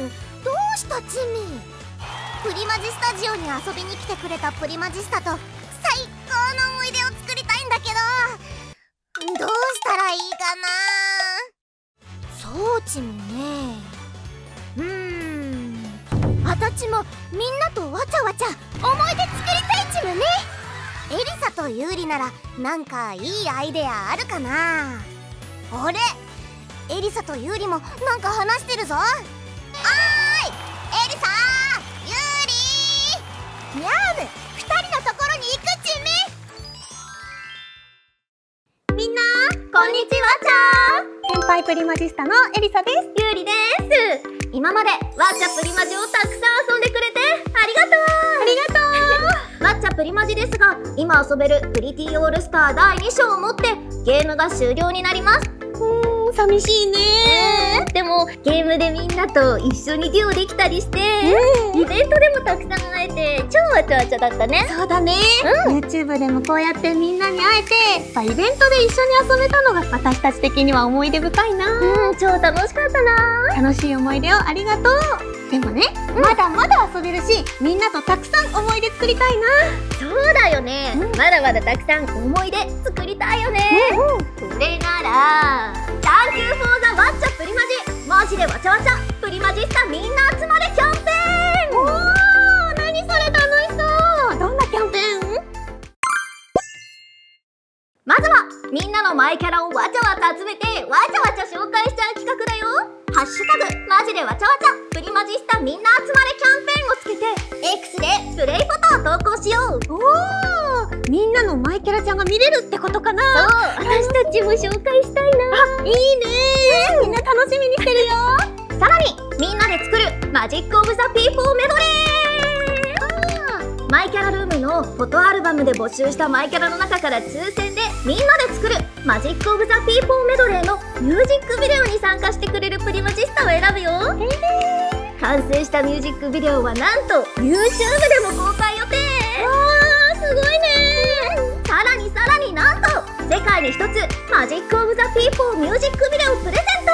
どうしたちみプリマジスタジオに遊びに来てくれたプリマジスタと最高の思い出を作りたいんだけど。どうしたらいいかな？そうちみね。うーん。あたちもみんなとわちゃわちゃ思い出作りたいちむね。エリサとユーリならなんかいいアイデアあるかな？あれエリサとユーリもなんか話してるぞ。ム二人のところに行くちみみんなこんにちはちゃ先輩プリマジスタのエリサです。ユーリです。今までワッチャプリマジをたくさん遊んでくれてありがとう。ありがとワッチャプリマジですが今遊べるプリティオールスター第2章をもってゲームが終了になりますうーん寂しいね。でもゲームでみんなと一緒にデュオできたりして、イベントでもたくさん会えて超わちゃわちゃだったね。そうだね、YouTube でもこうやってみんなに会えてやっぱイベントで一緒に遊べたのが私たち的には思い出深いな、うん超楽しかったな。楽しい思い出をありがとう。でもね、まだまだ遊べるしみんなとたくさん思い出作りたいな。そうだよね、うん。まだまだたくさん思い出作りたいよね、それなら Thank you for the ワッチャプリマジマジでわちゃわちゃプリマジスタみんな集まれキャンペーンおー何それ楽しそう。どんなキャンペーン？まずはみんなのマイキャラをわちゃわちゃ集めてわちゃわちゃ紹介しちゃう企画だよ。ハッシュタグマジでわちゃわちゃ。プリマジスタみんな集まれキャンペーンをつけて。X でプレイフォトを投稿しよう。おーみんなのマイキャラちゃんが見れるってことかな。そう。私たちも紹介したいな。いいね。みんな楽しみにしてるよ。さらにみんなで作るマジック・オブ・ザ・ピーポーメドレー。マイキャラルームのフォトアルバムで募集したマイキャラの中から抽選でみんなで作るマジック・オブ・ザ・ピーポーメドレーのミュージックビデオに参加してくれるプリマジスタを選ぶよ。完成したミュージックビデオはなんと YouTube でも公開予定。わーすごいねさらにさらになんと世界に一つマジック・オブ・ザ・ピーポーミュージックビデオプレゼント。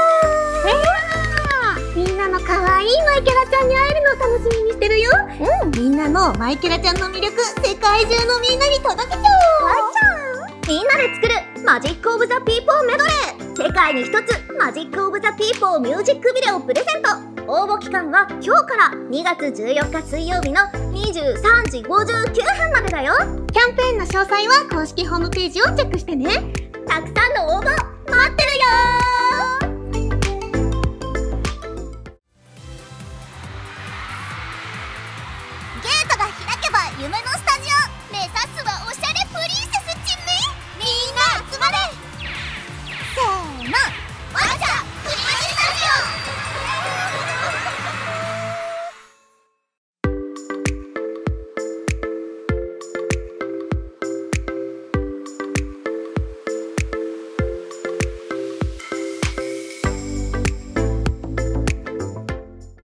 みんなの可愛いマイキャラちゃんに会えるのを楽しみにしてるよ。うん。みんなのマイキャラちゃんの魅力世界中のみんなに届けちゃおう。みんなで作るマジック・オブ・ザ・ピーポーメドレー。世界に一つマジック・オブ・ザ・ピーポーミュージックビデオプレゼント。応募期間は今日から2月14日水曜日の23時59分までだよ。キャンペーンの詳細は公式ホームページをチェックしてね。たくさんの応募待ってるよ